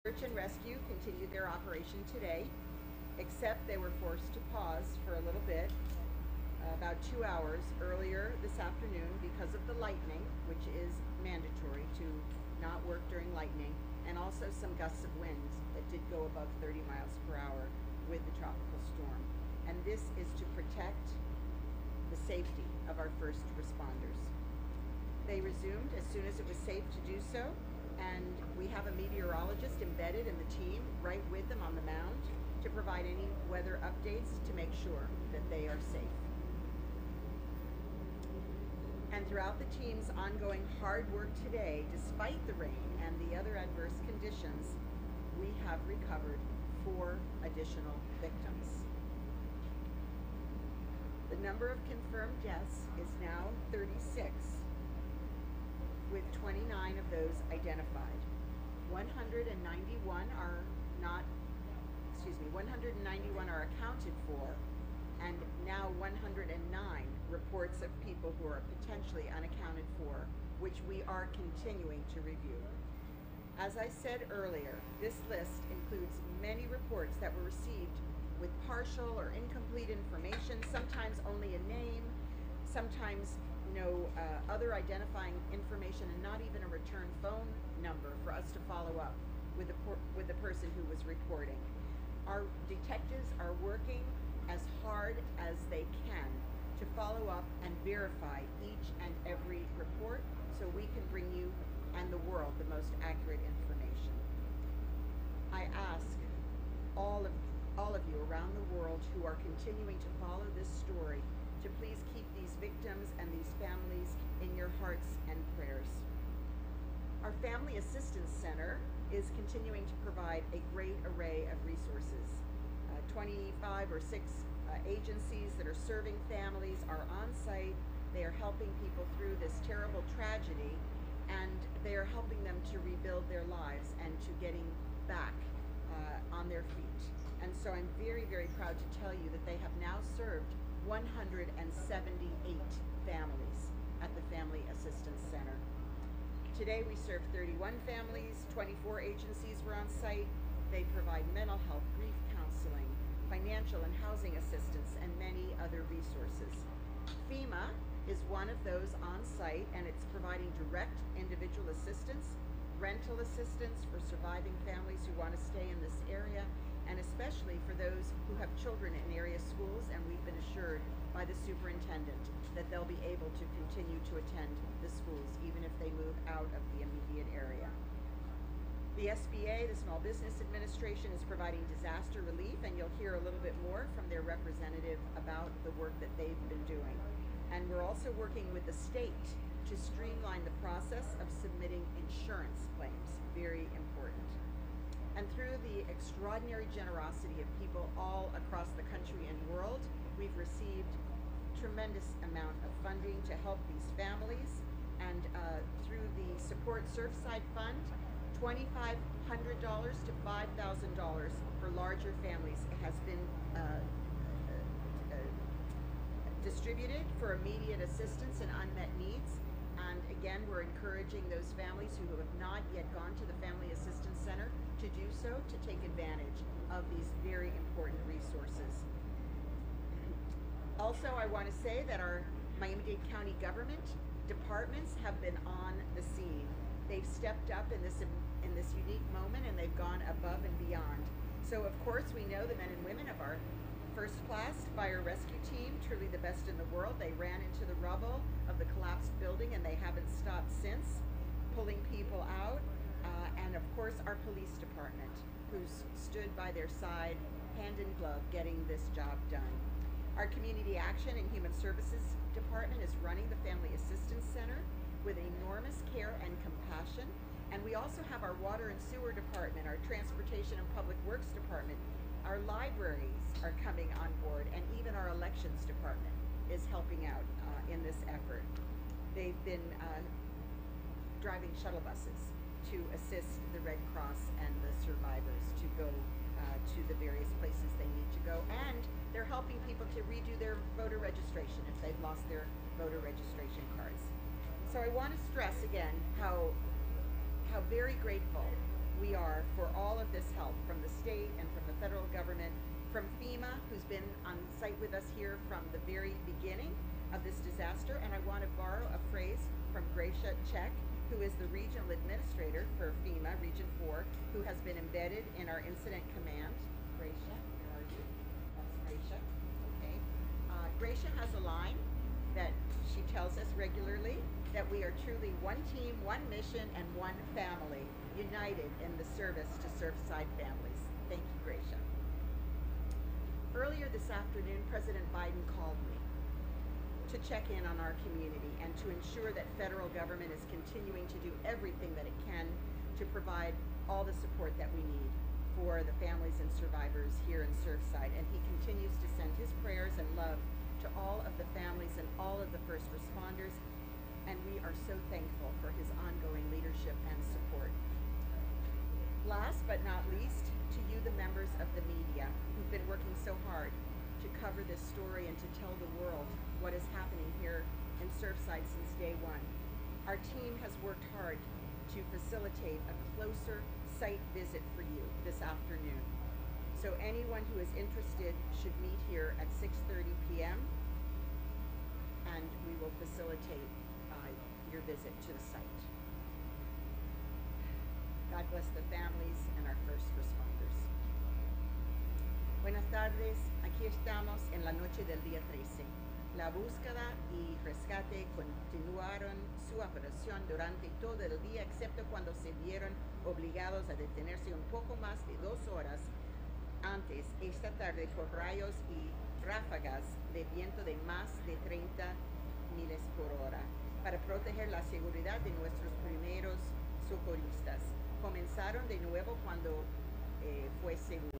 Search and rescue continued their operation today, except they were forced to pause for a little bit, uh, about two hours earlier this afternoon because of the lightning, which is mandatory to not work during lightning, and also some gusts of wind that did go above 30 miles per hour with the tropical storm. And this is to protect the safety of our first responders. They resumed as soon as it was safe to do so, and we have a meteorologist embedded in the team right with them on the mound to provide any weather updates to make sure that they are safe. And throughout the team's ongoing hard work today, despite the rain and the other adverse conditions, we have recovered four additional victims. The number of confirmed deaths is now 36, with 29 of those identified. 191 are not, excuse me, 191 are accounted for, and now 109 reports of people who are potentially unaccounted for, which we are continuing to review. As I said earlier, this list includes many reports that were received with partial or incomplete information, sometimes only a name, sometimes no uh, other identifying information, and not even a return phone number for us to follow up with the, with the person who was reporting. Our detectives are working as hard as they can to follow up and verify each and every report so we can bring you and the world the most accurate information. I ask all of all of you around the world who are continuing to follow this story to please keep these victims and these families in your hearts and prayers. Our Family Assistance Center is continuing to provide a great array of resources. Uh, 25 or 6 uh, agencies that are serving families are on site. They are helping people through this terrible tragedy and they are helping them to rebuild their lives and to getting back uh, on their feet. And so I'm very, very proud to tell you that they have now served 178 families at the Family Assistance Center. Today we serve 31 families, 24 agencies were on site. They provide mental health, grief counseling, financial and housing assistance, and many other resources. FEMA is one of those on site and it's providing direct individual assistance, rental assistance for surviving families who want to stay in this area, and especially for those who have children in area schools and we've been assured by the superintendent that they'll be able to continue to attend the schools even if they move out of the immediate area. The SBA, the Small Business Administration, is providing disaster relief and you'll hear a little bit more from their representative about the work that they've been doing. And we're also working with the state to streamline the process of submitting insurance claims, very important. And through the extraordinary generosity of people all across the country and world, we've received tremendous amount of funding to help these families. And uh, through the Support Surfside Fund, $2,500 to $5,000 for larger families has been uh, distributed for immediate assistance and unmet needs. And again, we're encouraging those families who have not yet gone to the Family Assistance To to take advantage of these very important resources. Also, I want to say that our Miami-Dade County government departments have been on the scene. They've stepped up in this in this unique moment and they've gone above and beyond. So of course we know the men and women of our first class fire rescue team, truly the best in the world. They ran into the rubble of the collapsed building and they haven't stopped since, pulling people out. And of course our police department, who's stood by their side, hand in glove, getting this job done. Our Community Action and Human Services Department is running the Family Assistance Center with enormous care and compassion. And we also have our Water and Sewer Department, our Transportation and Public Works Department, our libraries are coming on board and even our elections department is helping out uh, in this effort. They've been uh, driving shuttle buses to assist the Red Cross and the survivors to go uh, to the various places they need to go. And they're helping people to redo their voter registration if they've lost their voter registration cards. So I want to stress again how, how very grateful we are for all of this help from the state and from the federal government, from FEMA, who's been on site with us here from the very beginning of this disaster. And I want to borrow a phrase from Gracia Szczech, who is the regional administrator for FEMA Region 4, who has been embedded in our incident command. Gracia, where are you? That's Gracia. Okay. Uh, Gracia has a line that she tells us regularly that we are truly one team, one mission, and one family, united in the service to Surfside families. Thank you, Gracia. Earlier this afternoon, President Biden called me to check in on our community and to ensure that federal government is continuing to do everything that it can to provide all the support that we need for the families and survivors here in Surfside. And he continues to send his prayers and love to all of the families and all of the first responders. And we are so thankful for his ongoing leadership and support. Last but not least, to you, the members of the media who've been working so hard to cover this story and to tell the world what is happening here in Surfside since day one. Our team has worked hard to facilitate a closer site visit for you this afternoon. So anyone who is interested should meet here at 6.30 p.m. and we will facilitate uh, your visit to the site. God bless the families and our first responders. Buenas tardes, aquí estamos en la noche del día 13. La búsqueda y rescate continuaron su operación durante todo el día, excepto cuando se vieron obligados a detenerse un poco más de dos horas antes esta tarde por rayos y ráfagas de viento de más de 30 miles por hora para proteger la seguridad de nuestros primeros socorristas. Comenzaron de nuevo cuando eh, fue seguro.